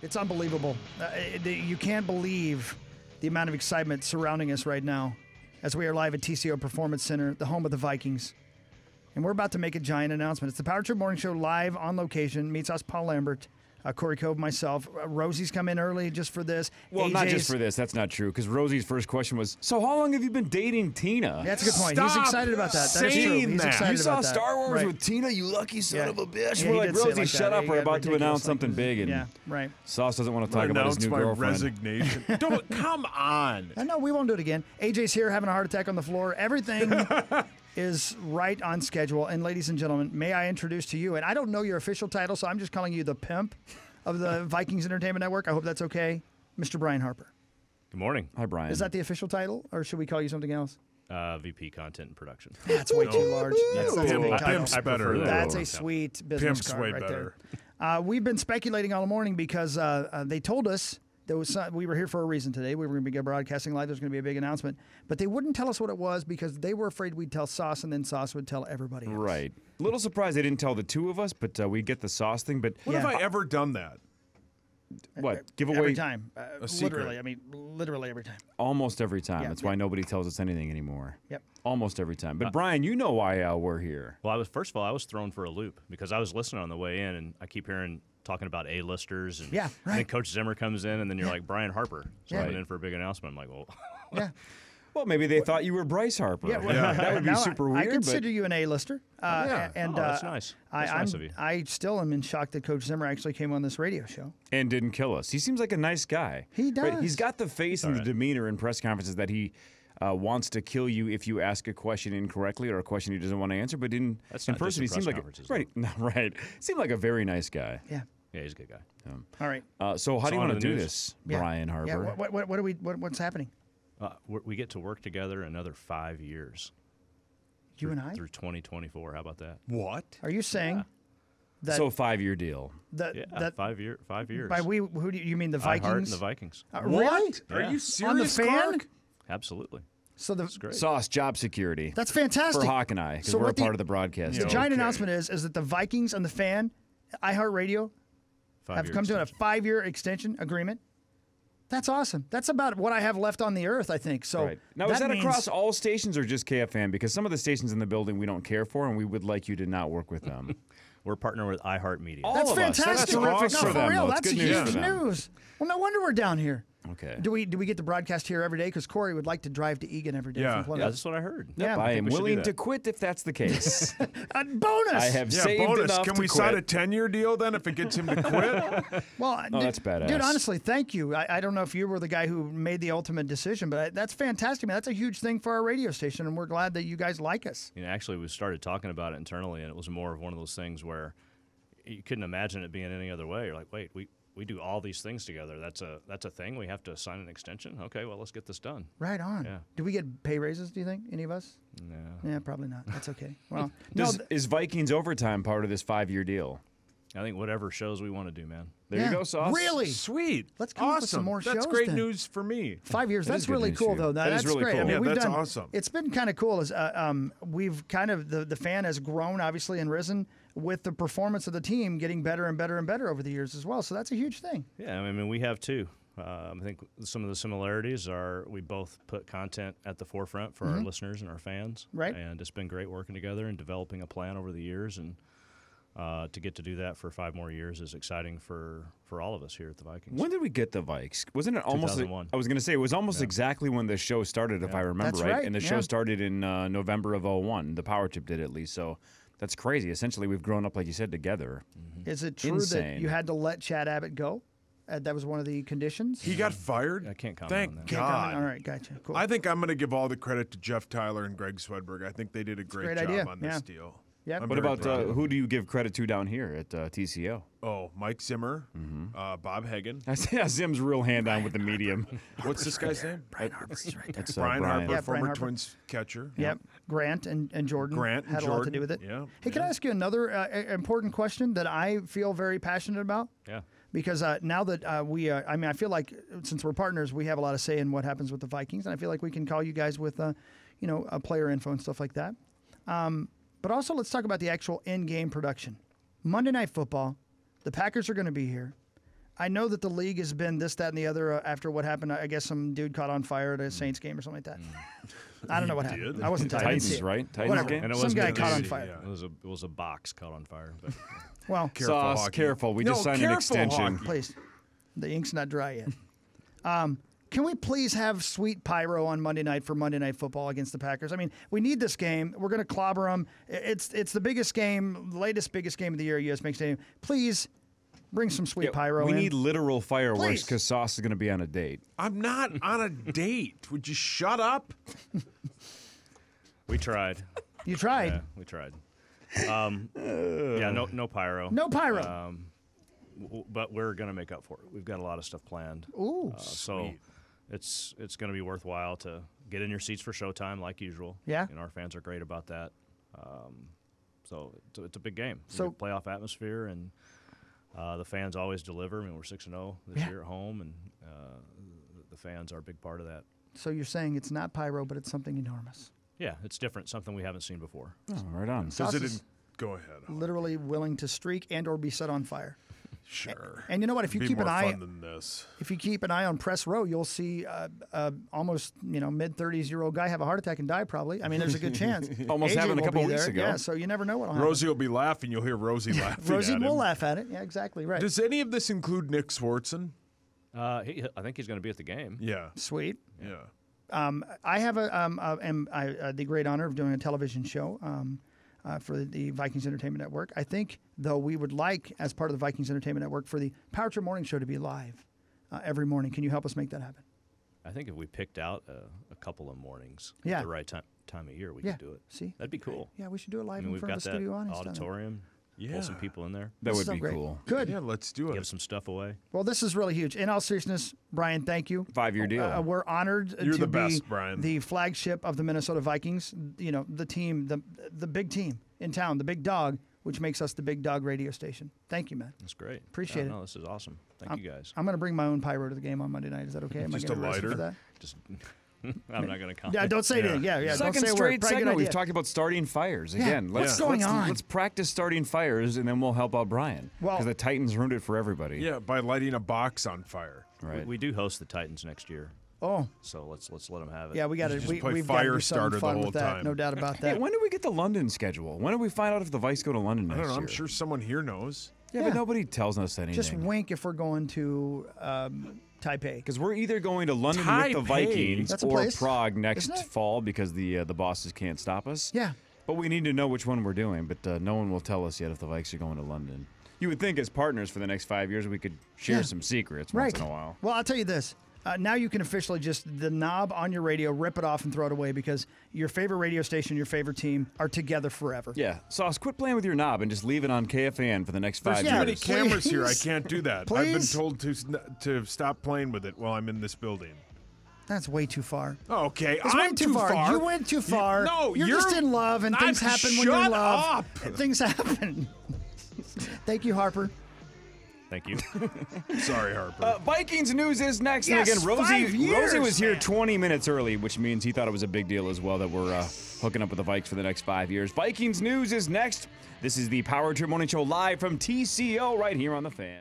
It's unbelievable. Uh, you can't believe the amount of excitement surrounding us right now as we are live at TCO Performance Center, the home of the Vikings. And we're about to make a giant announcement. It's the Power Trip Morning Show live on location. Meatsauce, Paul Lambert, uh, Cory Cove, myself. Uh, Rosie's come in early just for this. Well, not just for this. That's not true. Because Rosie's first question was, "So how long have you been dating Tina?" That's a good point. Stop He's excited about that. That is true. saying He's that. excited you saw that. Star Wars Right. with Tina, you lucky son Yeah. of a bitch. Yeah, We're like, did say it Rosie, like shut up. We're about to announce like something big. And Yeah, right. Sauce doesn't want to talk about his announced new my girlfriend. resignation. Don't come on. No, we won't do it again. AJ's here having a heart attack on the floor. Everything is right on schedule. And ladies and gentlemen, may I introduce to you, and I don't know your official title, so I'm just calling you the pimp of the Vikings Entertainment Network. I hope that's okay. Mr. Brian Harper. Good morning. Hi, Brian. Is that the official title, or should we call you something else? Uh, VP Content and Production. That's way too large. That's, that's a Pimp- big title. Pimp's I prefer better. that. That's a sweet business Pimp's card way right better. there. Uh, we've been speculating all morning because uh, uh, they told us there was some, we were here for a reason today. We were going to be broadcasting live. There's going to be a big announcement, but they wouldn't tell us what it was because they were afraid we'd tell Sauce, and then Sauce would tell everybody. Else. right? A little surprised they didn't tell the two of us, but uh, we get the sauce thing. But When Yeah. have I ever done that? What? Give away Every time, uh, A secret. literally. I mean, literally every time. almost every time. Yeah. That's why nobody tells us anything anymore. Yep. Almost every time. But Brian, you know why uh, we're here. Well, I was first of all, I was thrown for a loop because I was listening on the way in, and I keep hearing talking about A-listers, and, Yeah, and then. Coach Zimmer comes in, and then you're like Brian Harper, so Yeah. coming in for a big announcement. I'm like, well, Yeah. Well, maybe they thought you were Bryce Harper. Yeah, well, that would be now super I, weird. I consider but you an A-lister. Uh, Yeah. And Oh, that's uh, nice. I, That's I'm, nice of you. I still am in shock that Coach Zimmer actually came on this radio show. and didn't kill us. He seems like a nice guy. He Right? He's does. got the face and All right. the demeanor in press conferences that he uh, wants to kill you if you ask a question incorrectly or a question he doesn't want to answer. But in, That's in person, he seems press like conferences, a, right, no, right. Seemed like a very nice guy. Yeah. yeah, he's a good guy. All right. Uh, so how do you want to to do news. this, Yeah. Brian Harper? Yeah. What, what, what, what are we? What, what's happening? Uh, we're, get to work together another five years. You through, and I. through 2024. How about that? What? Are you saying that so five year deal. that Yeah, that five year, five years. by we who do you, you mean the I Heart Vikings? and the Vikings. Uh, really? Are Yeah. you On the serious, fan? Clark? Absolutely. So the Great. Sauce job security that's fantastic. for Hawk and I because So we're a what the- part of the broadcast. The giant Okay. announcement is is that the Vikings and the fan, iHeartRadio, have Five-year come to a five-year extension agreement. That's awesome. That's about what I have left on the earth, I think. So Right. Now, is that means- across all stations or just KFAN? Because some of the stations in the building we don't care for, and we would like you to not work with them. We're partnering with iHeartMedia. All That's of us. fantastic. That's terrific no, for them, real. though. That's good huge news for them. news. Well, no wonder we're down here. Okay. Do we do we get the broadcast here every day? Because Cory would like to drive to Eagan every day Yeah. from yeah, that's what I heard. Yeah, I I am we should do willing to quit if that's the case. A bonus. I have Yeah, saved bonus. enough Can to we quit. sign a 10 year deal then if it gets him to quit? Well, Oh, d- that's badass. Dude, honestly, thank you. I, I don't know if you were the guy who made the ultimate decision, but I, that's fantastic, man. That's a huge thing for our radio station, and we're glad that you guys like us. You know, actually, we started talking about it internally, and it was more of one of those things where you couldn't imagine it being any other way. You're like, wait, we, we do all these things together. That's a that's a thing. We have to sign an extension. Okay, well, let's get this done. Right on. Yeah. Do we get pay raises, do you think? Any of us? No, Yeah, probably not. That's okay. Well, no, th- is Vikings overtime part of this five-year deal? I think whatever shows we want to do, man. There yeah, you go, Sauce. Really? Sweet. Let's come up with some more That's shows That's great then. news for me. Five years. That that's really cool, for you. though. That is really great. I cool. mean, Yeah, we've that's done, awesome. It's been kind of cool. As uh, um, we've kind of the the fan has grown, obviously, and risen with the performance of the team getting better and better and better over the years as well. So that's a huge thing. Yeah, I mean, we have too. Um, I think some of the similarities are we both put content at the forefront for our listeners and our fans. Mm-hmm. Right. And it's been great working together and developing a plan over the years. And uh, to get to do that for five more years is exciting for, for all of us here at the Vikings. When did we get the Vikes? Wasn't it almost? 2001. I was going to say it was almost exactly when the show started, if I remember right. right, And the yeah. show started in uh, November of 01. The Power Trip did at least. So that's crazy. Essentially, we've grown up, like you said, together. Is it true that Insane. you had to let Chad Abbott go? Uh, that was one of the conditions. He got fired? I can't comment Thank on that. God. comment? All right, gotcha. Cool. I think I'm going to give all the credit to Jeff Tyler and Greg Swedberg. I think they did a great, great job idea, on this yeah. deal. Yep. I'm What very about proud uh, of them. who do you give credit to down here at uh, TCO? Oh, Mike Zimmer, Mm-hmm. uh, Bob Hagan. I see Zim's real hand on with the medium. What's this guy's name? Brian Harper's right there. That's uh, Brian, Brian. Harper, Yeah, Brian former Harper. Twins catcher. Yep. Grant and, and Jordan Grant and had a lot to Jordan. do with it. Yeah, Hey, can I ask you another uh, i- important question that I feel very passionate about? Yeah. Because uh, now that uh, we, uh, I mean, I feel like since we're partners, we have a lot of say in what happens with the Vikings, and I feel like we can call you guys with, uh, you know, uh, player info and stuff like that. Um, but also, let's talk about the actual in-game production. Monday Night Football, the Packers are going to be here. I know that the league has been this, that, and the other uh, after what happened. I guess some dude caught on fire at a Saints game or something like that. I don't know what happened. did? I wasn't tight. I didn't see Titans, right? Titans Whatever. game. And it Some guy caught on fire. yeah. It was a it was a box caught on fire. But Well, Careful, Sauce, Hawkey. careful. We just No, signed an careful, extension. Hawkey. please, the ink's not dry yet. Um, can we please have sweet pyro on Monday night for Monday Night Football against the Packers? I mean, we need this game. We're going to clobber them. It's it's the biggest game, latest biggest game of the year, U.S. Bank Stadium. Please bring some sweet Yeah, pyro. we in. need literal fireworks because Sauce is going to be on a date. I'm not on a date. Would you shut up? we tried. You tried. Yeah, we tried. Um, yeah, no no pyro. No pyro. Um, w- but we're gonna make up for it. We've got a lot of stuff planned. Ooh. Uh, so it's it's going to be worthwhile to get in your seats for showtime like usual. Yeah. and our fans are great about that. Um, so it's a, it's a big game. So- get playoff atmosphere and uh, the fans always deliver. I mean, we're six and zero this Yeah. year at home, and uh, the fans are a big part of that. So you're saying it's not pyro, but it's something enormous. Yeah, it's different, something we haven't seen before. Oh, right on. Sauce Does it? is Go ahead. literally willing to streak and or be set on fire. Sure. And you know what? If you Be keep more an eye, fun than this. if you keep an eye on press row, you'll see uh, uh, almost you know mid 30s year old guy have a heart attack and die. Probably. I mean, there's a good chance. Almost AJ happened a couple be weeks there. ago. Yeah, so you never know what'll happen. Rosie will be laughing. You'll hear Rosie laughing. Rosie at will him. laugh at it. Yeah, exactly right. Does any of this include Nick Swardson? Uh, he, I think he's going to be at the game. Yeah. Sweet. Yeah. Um, I have a, um, uh, am, I, uh, the great honor of doing a television show um, uh, for the Vikings Entertainment Network. I think, though, we would like, as part of the Vikings Entertainment Network, for the Power Trip Morning Show to be live uh, every morning. Can you help us make that happen? I think if we picked out a, a couple of mornings Yeah. at the right time time of year, we Yeah. could do it. See? That'd be cool. Yeah, we should do it I live mean, in front of the studio audience. down there. auditorium. Pull some people in there. That This would be great. cool. Good. Yeah. Let's do it. Give some stuff away. Well, this is really huge. In all seriousness, Brian, thank you. Five-year deal. Uh, we're honored You're to the be best, Brian. the flagship of the Minnesota Vikings. You know, the team, the the big team in town, the big dog, which makes us the big dog radio station. Thank you, man. That's great. Appreciate Yeah, it. No, this is awesome. Thank I'm, you guys. I'm going to bring my own pyro to the game on Monday night. Is that okay? Am Just I getting a arrested lighter? for that? Just, I'm not going to comment. Yeah, don't say anything. Yeah, yeah. Second don't say straight word. Probably a good segment. We've talked about starting fires Yeah, again. what's Let's, going let's, on? Let's practice starting fires, and then we'll help out Brian. Well- because the Titans ruined it for everybody. Yeah. By lighting a box on fire. Right. We, we do host the Titans next year, Oh, so let's let's let them have it. yeah. We got to. We, play we've got to do Firestarter something the whole with that. time. No doubt about Hey, that. when do we get the London schedule? When do we find out if the Vikes go to London I don't know, year? I'm sure someone here knows. Yeah, Yeah. but nobody tells us anything. Just wink if we're going to um, Taipei. Because we're either going to London with the Vikings or place, Prague next fall because the uh, the bosses can't stop us. Yeah. But we need to know which one we're doing. But uh, no one will tell us yet if the Vikes are going to London. You would think as partners for the next five years we could share Yeah. some secrets Right. once in a while. Well, I'll tell you this. Uh, now you can officially just the knob on your radio, rip it off and throw it away because your favorite radio station, your favorite team are together forever. Yeah, Sauce, quit playing with your knob and just leave it on KFAN for the next There's five too Too many cameras here. I can't do that. Please? I've been told to to stop playing with it while I'm in this building. That's way too far. Okay, It's I'm way too, far. You went too far. no, you're, just in love, and things I'm- happen when you're in shut love. up. Things happen. Thank you, Harper. Thank you. Sorry, Harper. Uh, Vikings news is next. Yes, and again, Rosie, five years, Rosie was here 20 minutes early, which means he thought it was a big deal as well that we're uh, hooking up with the Vikes for the next five years. Vikings news is next. This is the Power Trip Morning Show live from TCO right here on the fan.